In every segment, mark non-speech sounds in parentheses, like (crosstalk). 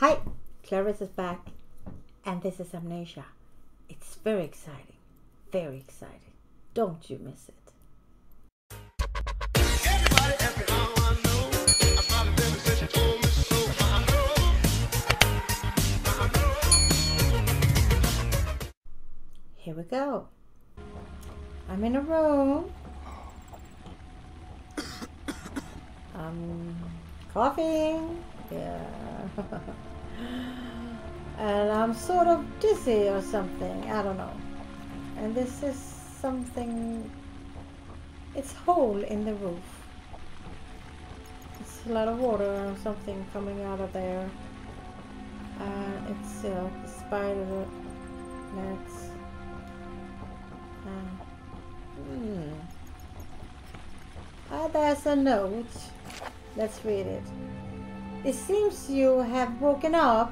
Hi, Clarisse is back, and this is Amnesia. It's very exciting, very exciting. Don't you miss it. Here we go. I'm in a room. I'm (coughs) um, coughing. Yeah. (laughs) and I'm sort of dizzy or something. I don't know. And this is something. It's hole in the roof. It's a lot of water or something coming out of there. And it's uh, spider nets. Uh, hmm. Ah, there's a note. Let's read it. It seems you have woken up.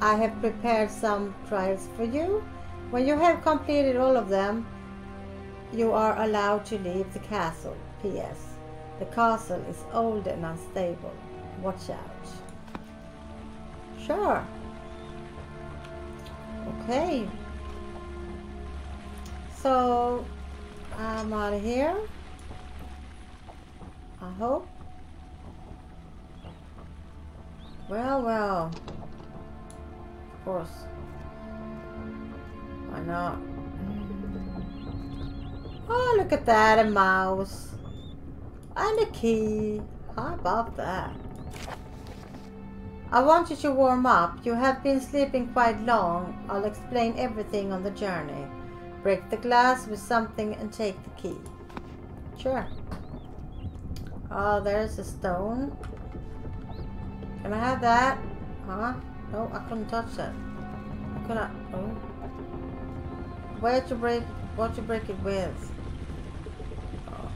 I have prepared some trials for you. When you have completed all of them, you are allowed to leave the castle. P.S. The castle is old and unstable. Watch out. Sure. Okay. So I'm out of here. I hope. Well, well. Of course. Why not? Oh, look at that, a mouse. And a key. How about that? I want you to warm up. You have been sleeping quite long. I'll explain everything on the journey. Break the glass with something and take the key. Sure. Oh, there's a stone. Can I have that? Huh? No, I couldn't touch that. I couldn't. Oh. Where'd you break? What'd you break it with? Oh.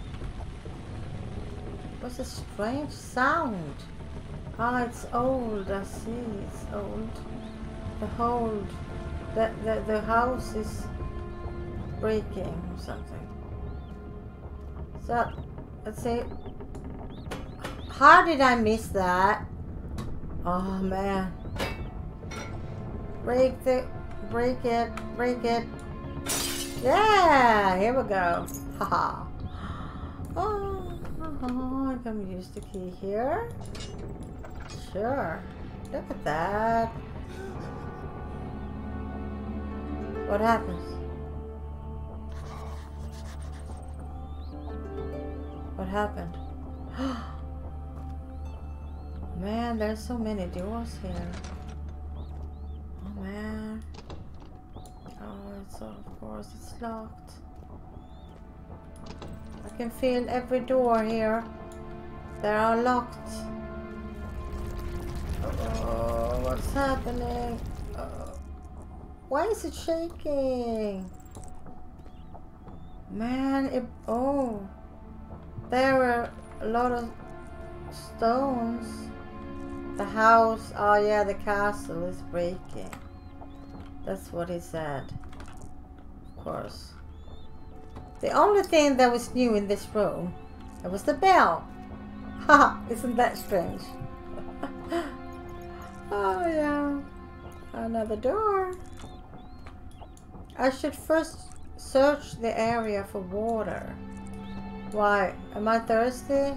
What's a strange sound? Ah, it's old. I see. It's old. The whole, the the the house is breaking or something. So, let's see. How did I miss that? Oh man. Break the, break it, break it. Yeah, here we go. Haha. Oh, I can use the key here. Sure. Look at that. What happens? What happened? (gasps) Oh, Man, there's so many doors here. Oh man. Oh, it's of course it's locked. I can feel every door here. They are locked. Oh, what's happening? Why is it shaking? Man, it. Oh. There are a lot of stones. The house, oh yeah, the castle is breaking. That's what he said. Of course. The only thing that was new in this room, it was the bell. (laughs) Ha! Isn't that strange? (laughs) oh yeah. Another door. I should first search the area for water. Why? Am I thirsty?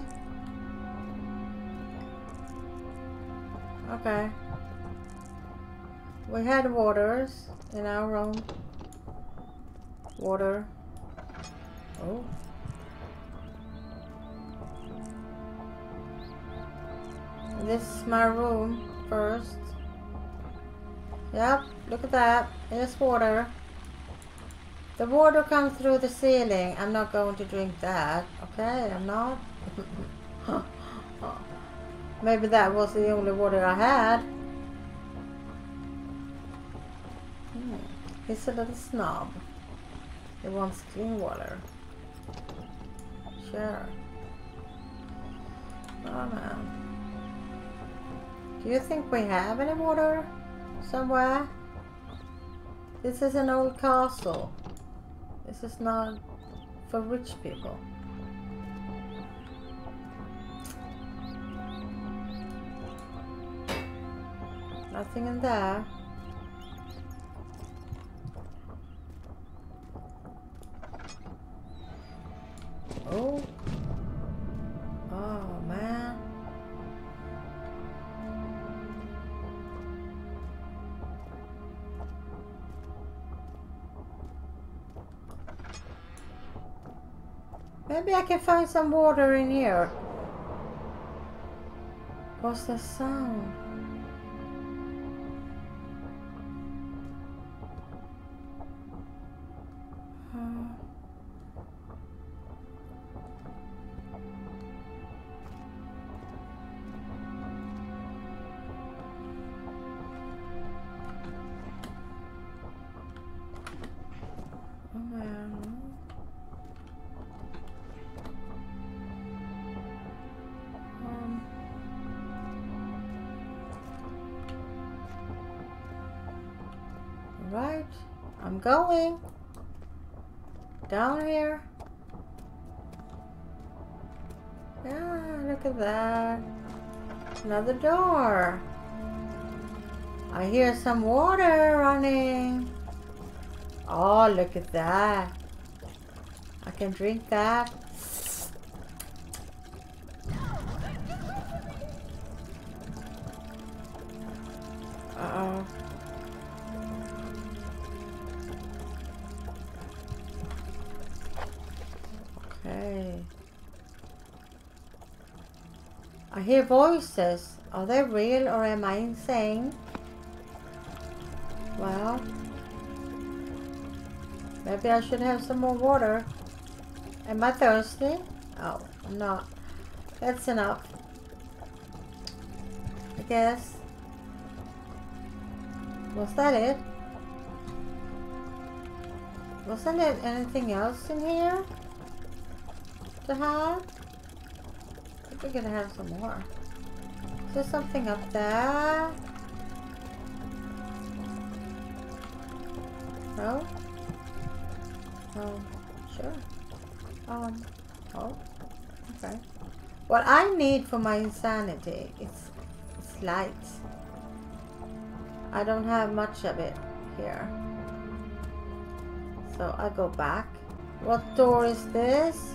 Okay. We had waters in our room. Water. Oh. This is my room first. Yep, look at that. There's water. The water comes through the ceiling. I'm not going to drink that. Okay, I'm not. (laughs) Maybe that was the only water I had. Hmm. He's a little snob. He wants clean water. Sure. Oh man. Do you think we have any water somewhere? This is an old castle. This is not for rich people. Nothing in there. Oh. Oh, man. Maybe I can find some water in here. What's the sound? Going down here. Yeah, look at that. Another door. I hear some water running. Oh, look at that. I can drink that. Okay. I hear voices. Are they real or am I insane? Well, maybe I should have some more water. Am I thirsty? Oh, I'm not. That's enough. I guess. Was that it? Wasn't there anything else in here to have? I think we're gonna have some more. Is there something up there? No? Um, sure. Um, oh, okay. What I need for my insanity is, is light. I don't have much of it here. So I go back. What door is this?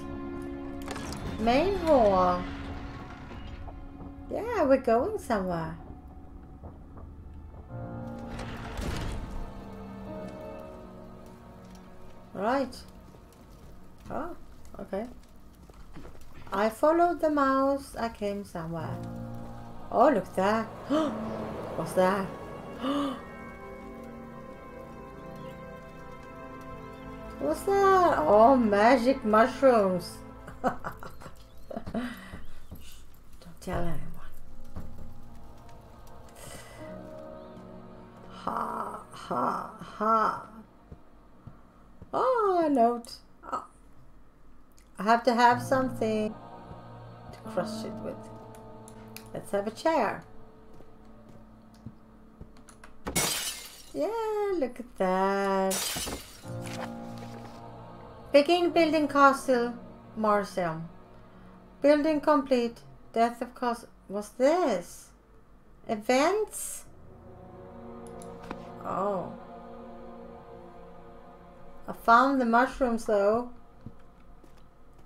Main hall. Yeah, we're going somewhere. Right. Oh, okay. I followed the mouse. I came somewhere. Oh, look there. (gasps) What's that? (gasps) What's that? Oh, magic mushrooms. (laughs) (laughs) Don't tell anyone. Ha, ha, ha. Oh, a note. Oh. I have to have something to crush it with. Let's have a chair. Yeah, look at that. Begin building castle, Marcel. Building complete. Death of course. What's this? Events? Oh. I found the mushrooms though.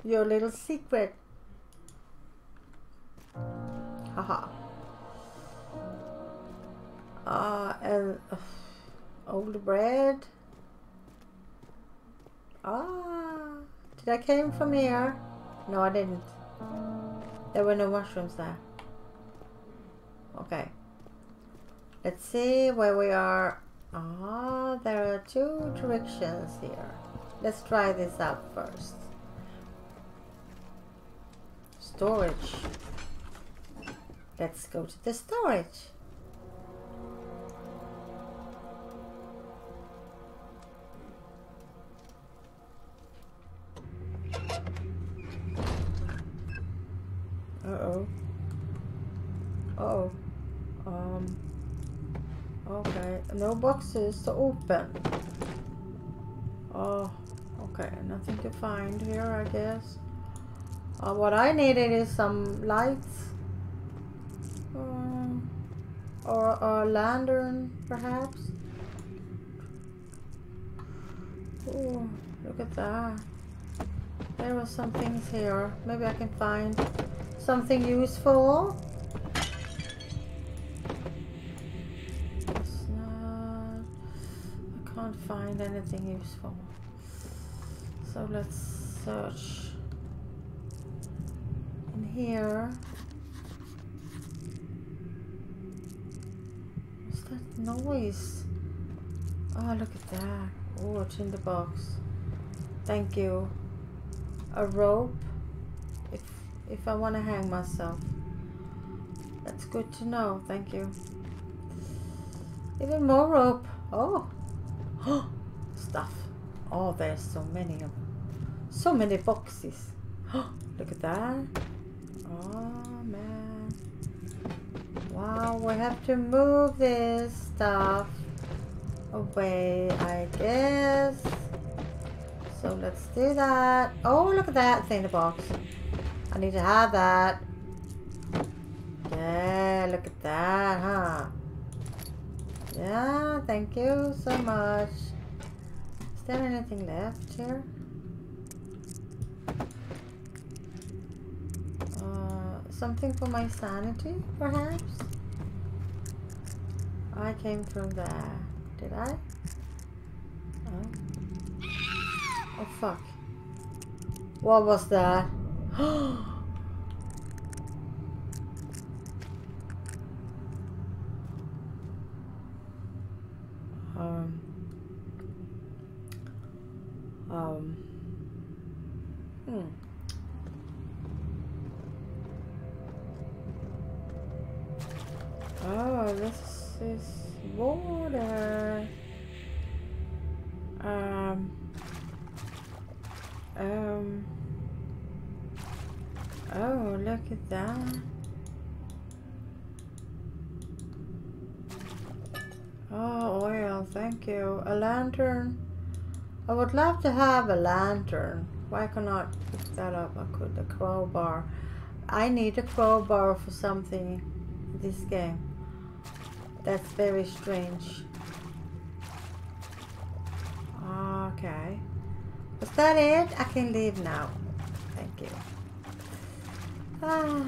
Your little secret. Haha. Ah, and uh, old bread. Ah, did I came from here? No, I didn't. There were no mushrooms there. Okay. Let's see where we are. Ah, there are two directions here. Let's try this out first. Storage. Let's go to the storage. Boxes to open. Oh, okay, nothing to find here, I guess. Uh, what I needed is some lights. Um, Or a lantern, perhaps? Ooh, look at that. There are some things here. Maybe I can find something useful. Find anything useful. So let's search in here. What's that noise? Oh, look at that. Oh, it's in the box. Thank you. A rope. If if I want to hang myself. That's good to know. Thank you. Even more rope. Oh. (gasps) Stuff. Oh, there's so many of them. So many boxes. (gasps) Look at that. Oh, man. Wow, we have to move this stuff away, I guess. So let's do that. Oh, look at that. It's in the box. I need to have that. Yeah, look at that, huh? Yeah, thank you so much. Is there anything left here? Uh, something for my sanity, perhaps? I came from there. Did I? Oh. Oh, fuck. What was that? (gasps) um. Um. Hmm. Oh, this is water. Um. Um. Oh, look at that. Oh, oil, thank you. A lantern. I would love to have a lantern. Why cannot pick that up? I could. A crowbar. I need a crowbar for something in this game. That's very strange. Okay. Was that it? I can leave now. Thank you. Ah.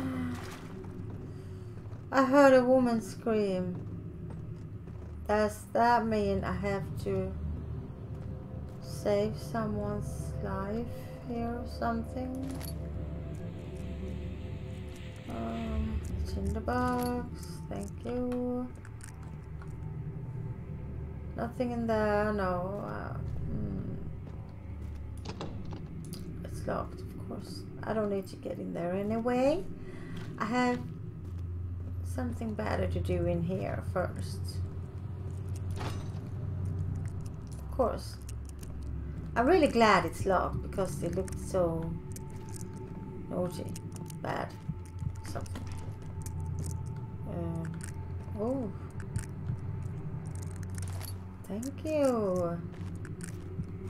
I heard a woman scream. Does that mean I have to save someone's life here or something? Um, it's in the box. Thank you. Nothing in there. No. Uh, hmm. It's locked, of course. I don't need to get in there anyway. I have something better to do in here first. Of course. I'm really glad it's locked because it looked so naughty, bad, something. Um, oh. Thank you.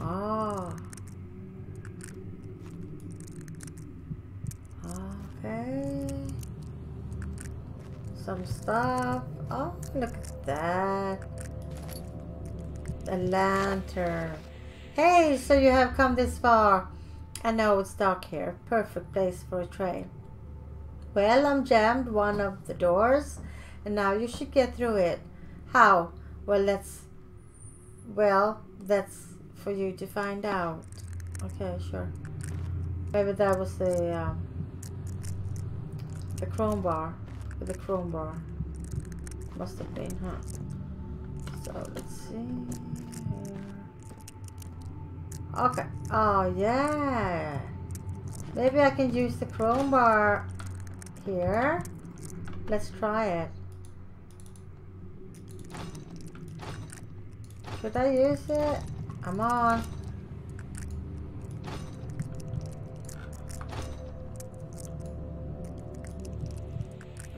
Ah. Okay. Some stuff. Oh, look at that. A lantern. Hey, so you have come this far. I know it's dark here. Perfect place for a trail. Well, I'm jammed one of the doors, and now you should get through it. How? Well, let's. Well, that's for you to find out. Okay, sure. Maybe that was the um, the crowbar with the crowbar. Must have been, huh? So let's see. Okay. Oh yeah. Maybe I can use the crowbar here. Let's try it. Should I use it? Come on.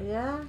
Yeah.